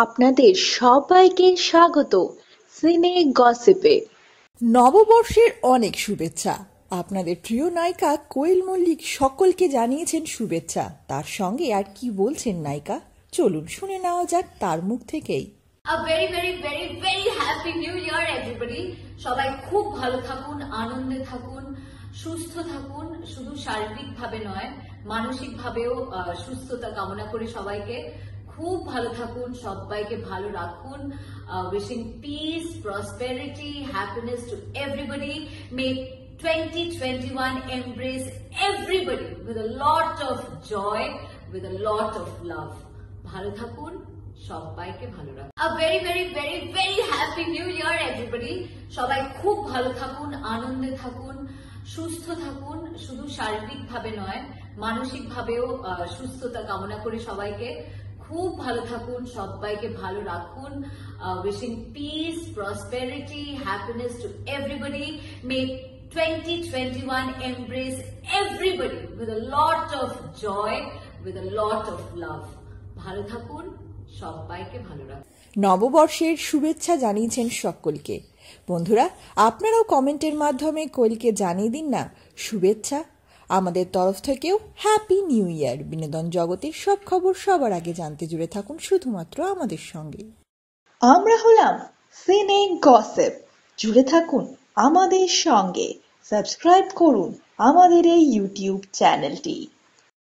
আপনাদের সবাইকে স্বাগত সিনে গসিপে। নববর্ষের অনেক শুভেচ্ছা। আপনাদের প্রিয় নায়িকা কোয়েল মল্লিক সকলকে জানিয়েছেন শুভেচ্ছা। তার সঙ্গে আর কি বলছেন নায়িকা? চলুন শুনে নেওয়া যাক তার মুখ থেকেই। A very very very very happy new year everybody. সবাই খুব ভালো থাকুন আনন্দে থাকুন সুস্থ থাকুন। শুধু শারীরিক ভাবে নয় মানসিক ভাবেও সুস্থতা কামনা করি সবাইকে। খুব ভালো থাকুন, সবাইকে ভালো রাখুন wishing peace prosperity happiness to everybody may 2021 embrace everybody with a lot of joy, with a lot of love. ভালো থাকুন, সবাইকে ভালো রাখুন। A very very very very happy new year everybody সবাই খুব ভালো থাকুন, আনন্দে থাকুন, সুস্থ থাকুন, শুধু শারীরিক ভাবে নয় মানসিক ভাবেও সুস্থতা কামনা করি সবাইকে। খুব ভালো থাকুন, সবাইকে ভালো রাখুন wishing peace prosperity happiness to everybody may 2021 embrace everybody with a lot of joy, with a lot of love. ভালো থাকুন, সবাইকে ভালো রাখুন। নববর্ষের শুভেচ্ছা জানিয়েছেন সকলকে। বন্ধুরা, আপনারাও কমেন্টের মাধ্যমে কোয়েলকে জানিয়ে দিন না। শুভেচ্ছা আমাদের তরফ থেকেও হ্যাপি নিউ ইয়ার বিনোদন জগতের সব খবর সবার আগে জানতে জুড়ে থাকুন শুধুমাত্র আমাদের সঙ্গে। আমরা হলাম সিনে গসেপ জুড়ে থাকুন আমাদের সঙ্গে। সাবস্ক্রাইব করুন আমাদের এই ইউটিউব চ্যানেলটি